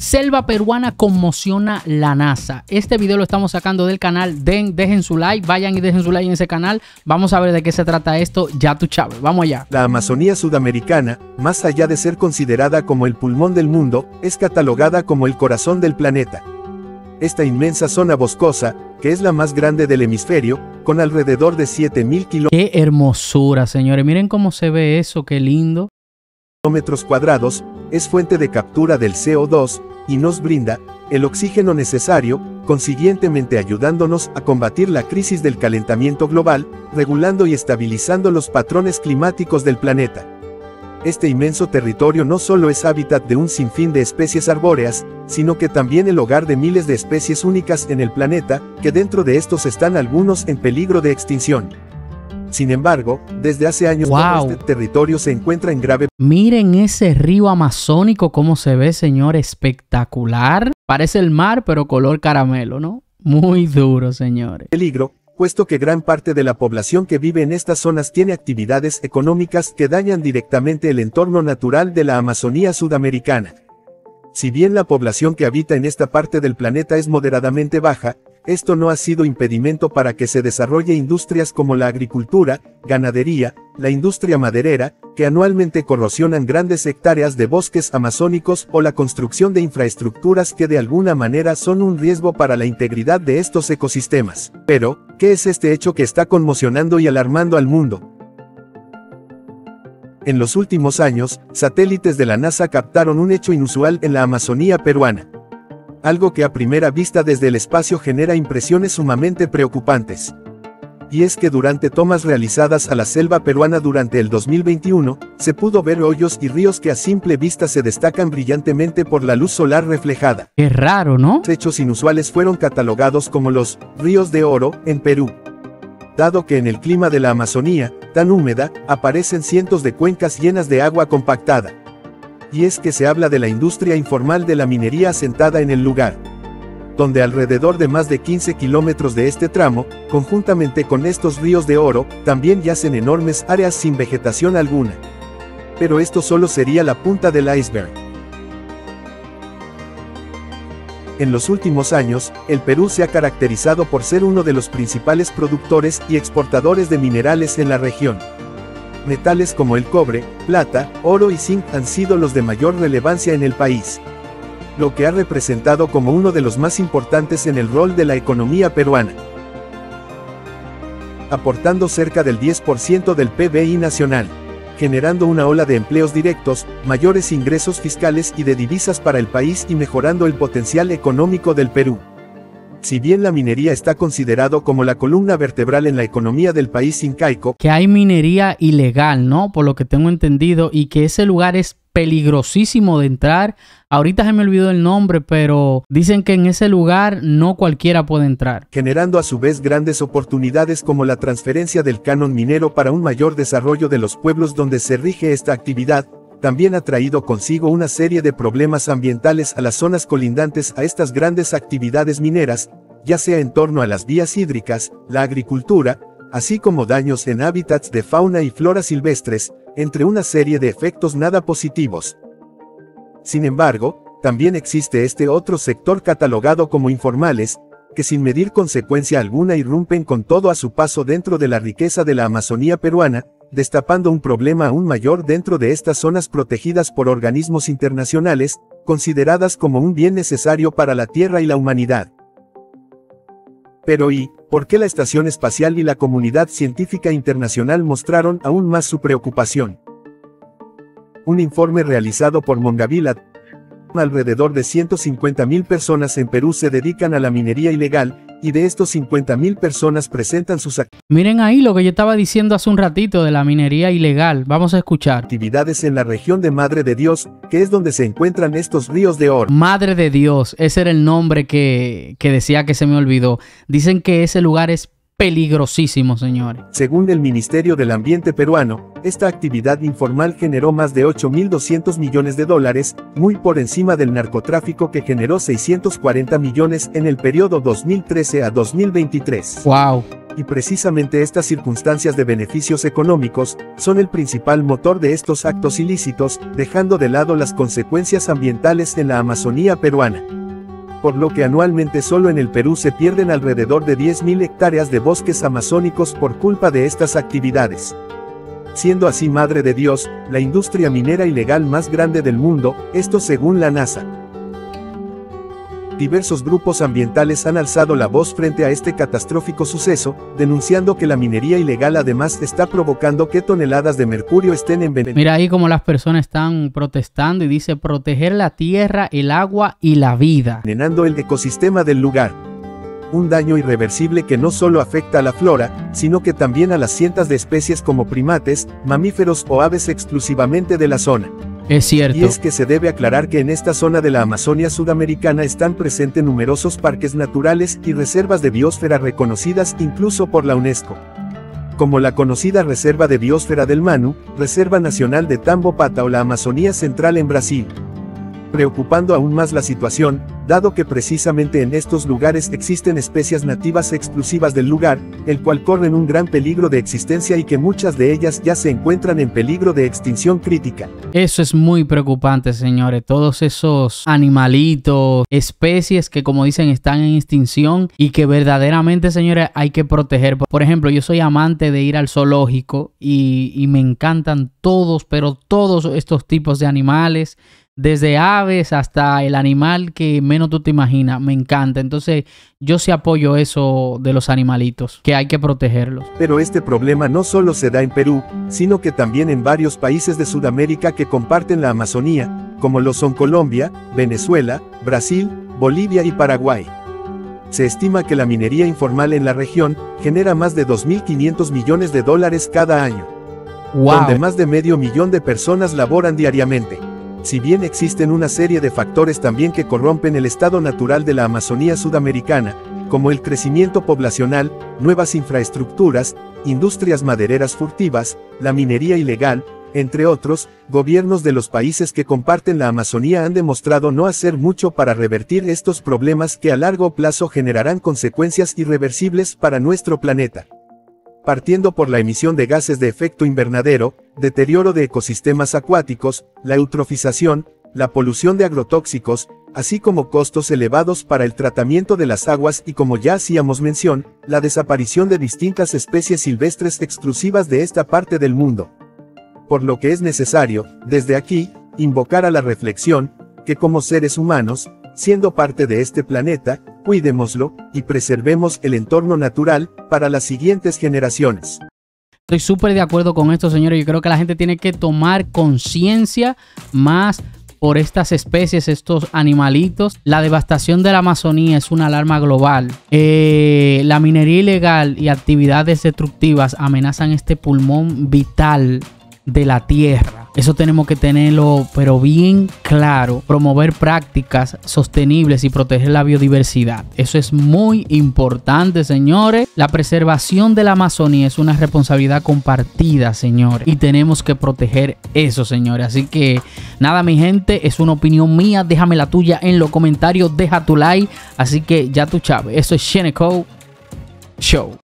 Selva peruana conmociona la NASA. Este video lo estamos sacando del canal. Den, dejen su like, vayan y dejen su like en ese canal. Vamos a ver de qué se trata esto. Ya tú, Chávez. Vamos allá. La Amazonía sudamericana, más allá de ser considerada como el pulmón del mundo, es catalogada como el corazón del planeta. Esta inmensa zona boscosa, que es la más grande del hemisferio, con alrededor de 7.000 kilómetros. Qué hermosura, señores. Miren cómo se ve eso, qué lindo. kilómetros cuadrados, es fuente de captura del CO2, y nos brinda el oxígeno necesario, consiguientemente ayudándonos a combatir la crisis del calentamiento global, regulando y estabilizando los patrones climáticos del planeta. Este inmenso territorio no solo es hábitat de un sinfín de especies arbóreas, sino que también el hogar de miles de especies únicas en el planeta, que dentro de estos están algunos en peligro de extinción. Sin embargo, desde hace años Wow. este territorio se encuentra en grave Miren ese río amazónico, cómo se ve, señor. Espectacular. Parece el mar, pero color caramelo, ¿no? Muy duro, señores. peligro, puesto que gran parte de la población que vive en estas zonas tiene actividades económicas que dañan directamente el entorno natural de la Amazonía sudamericana. Si bien la población que habita en esta parte del planeta es moderadamente baja, esto no ha sido impedimento para que se desarrolle industrias como la agricultura, ganadería, la industria maderera, que anualmente corrosionan grandes hectáreas de bosques amazónicos o la construcción de infraestructuras que de alguna manera son un riesgo para la integridad de estos ecosistemas. Pero, ¿qué es este hecho que está conmocionando y alarmando al mundo? En los últimos años, satélites de la NASA captaron un hecho inusual en la Amazonía peruana. Algo que a primera vista desde el espacio genera impresiones sumamente preocupantes. Y es que durante tomas realizadas a la selva peruana durante el 2021, se pudo ver hoyos y ríos que a simple vista se destacan brillantemente por la luz solar reflejada. Qué raro, ¿no? Hechos inusuales fueron catalogados como los ríos de oro en Perú. Dado que en el clima de la Amazonía, tan húmeda, aparecen cientos de cuencas llenas de agua compactada. Y es que se habla de la industria informal de la minería asentada en el lugar. Donde alrededor de más de 15 kilómetros de este tramo, conjuntamente con estos ríos de oro, también yacen enormes áreas sin vegetación alguna. Pero esto solo sería la punta del iceberg. En los últimos años, el Perú se ha caracterizado por ser uno de los principales productores y exportadores de minerales en la región. Metales como el cobre, plata, oro y zinc han sido los de mayor relevancia en el país. Lo que ha representado como uno de los más importantes en el rol de la economía peruana. Aportando cerca del 10% del PBI nacional generando una ola de empleos directos, mayores ingresos fiscales y de divisas para el país y mejorando el potencial económico del Perú. Si bien la minería está considerado como la columna vertebral en la economía del país incaico, Que hay minería ilegal, ¿no? Por lo que tengo entendido. Y que ese lugar es peligrosísimo de entrar. Ahorita se me olvidó el nombre, pero dicen que en ese lugar no cualquiera puede entrar. generando a su vez grandes oportunidades como la transferencia del canon minero para un mayor desarrollo de los pueblos donde se rige esta actividad, también ha traído consigo una serie de problemas ambientales a las zonas colindantes a estas grandes actividades mineras, ya sea en torno a las vías hídricas, la agricultura, así como daños en hábitats de fauna y flora silvestres, entre una serie de efectos nada positivos. Sin embargo, también existe este otro sector catalogado como informales, que sin medir consecuencia alguna irrumpen con todo a su paso dentro de la riqueza de la Amazonía peruana, destapando un problema aún mayor dentro de estas zonas protegidas por organismos internacionales, consideradas como un bien necesario para la Tierra y la humanidad. Pero ¿y por qué la Estación Espacial y la comunidad científica internacional mostraron aún más su preocupación? Un informe realizado por Mongavila alrededor de 150.000 personas en Perú se dedican a la minería ilegal, y de estos 50.000 personas presentan sus Miren ahí lo que yo estaba diciendo hace un ratito de la minería ilegal. Vamos a escuchar. actividades en la región de Madre de Dios, que es donde se encuentran estos ríos de oro. Madre de Dios, ese era el nombre que, que decía que se me olvidó. Dicen que ese lugar es peligrosísimo, señores. Según el Ministerio del Ambiente peruano, esta actividad informal generó más de 8.200 millones de dólares, muy por encima del narcotráfico que generó 640 millones en el periodo 2013 a 2023. Wow. Y precisamente estas circunstancias de beneficios económicos son el principal motor de estos actos ilícitos, dejando de lado las consecuencias ambientales en la Amazonía peruana por lo que anualmente solo en el Perú se pierden alrededor de 10.000 hectáreas de bosques amazónicos por culpa de estas actividades. Siendo así Madre de Dios, la industria minera ilegal más grande del mundo, esto según la NASA diversos grupos ambientales han alzado la voz frente a este catastrófico suceso, denunciando que la minería ilegal además está provocando que toneladas de mercurio estén envenenadas. Mira ahí como las personas están protestando y dice proteger la tierra, el agua y la vida. Envenenando el ecosistema del lugar. Un daño irreversible que no solo afecta a la flora, sino que también a las cientos de especies como primates, mamíferos o aves exclusivamente de la zona. Es cierto. Y es que se debe aclarar que en esta zona de la Amazonia sudamericana están presentes numerosos parques naturales y reservas de biosfera reconocidas incluso por la UNESCO. Como la conocida Reserva de Biosfera del Manu, Reserva Nacional de Tambo Pata o la Amazonía Central en Brasil preocupando aún más la situación, dado que precisamente en estos lugares existen especies nativas exclusivas del lugar, el cual corren un gran peligro de existencia y que muchas de ellas ya se encuentran en peligro de extinción crítica. Eso es muy preocupante, señores. Todos esos animalitos, especies que como dicen están en extinción y que verdaderamente, señores, hay que proteger. Por ejemplo, yo soy amante de ir al zoológico y, y me encantan todos, pero todos estos tipos de animales desde aves hasta el animal que menos tú te imaginas. Me encanta. Entonces, yo sí apoyo eso de los animalitos, que hay que protegerlos. Pero este problema no solo se da en Perú, sino que también en varios países de Sudamérica que comparten la Amazonía, como lo son Colombia, Venezuela, Brasil, Bolivia y Paraguay. Se estima que la minería informal en la región genera más de 2.500 millones de dólares cada año. Donde más de medio millón de personas laboran diariamente. Si bien existen una serie de factores también que corrompen el estado natural de la Amazonía sudamericana, como el crecimiento poblacional, nuevas infraestructuras, industrias madereras furtivas, la minería ilegal, entre otros, gobiernos de los países que comparten la Amazonía han demostrado no hacer mucho para revertir estos problemas que a largo plazo generarán consecuencias irreversibles para nuestro planeta. Partiendo por la emisión de gases de efecto invernadero, deterioro de ecosistemas acuáticos, la eutrofización, la polución de agrotóxicos, así como costos elevados para el tratamiento de las aguas y como ya hacíamos mención, la desaparición de distintas especies silvestres exclusivas de esta parte del mundo. Por lo que es necesario, desde aquí, invocar a la reflexión, que como seres humanos, siendo parte de este planeta, cuidémoslo, y preservemos el entorno natural, para las siguientes generaciones. Estoy súper de acuerdo con esto, señores. Yo creo que la gente tiene que tomar conciencia más por estas especies, estos animalitos. La devastación de la Amazonía es una alarma global. Eh, la minería ilegal y actividades destructivas amenazan este pulmón vital de la tierra. Eso tenemos que tenerlo, pero bien claro. Promover prácticas sostenibles y proteger la biodiversidad. Eso es muy importante, señores. La preservación de la Amazonía es una responsabilidad compartida, señores. Y tenemos que proteger eso, señores. Así que nada, mi gente, es una opinión mía. Déjame la tuya en los comentarios. Deja tu like. Así que ya tú, Chávez. Eso es Sheneco Show.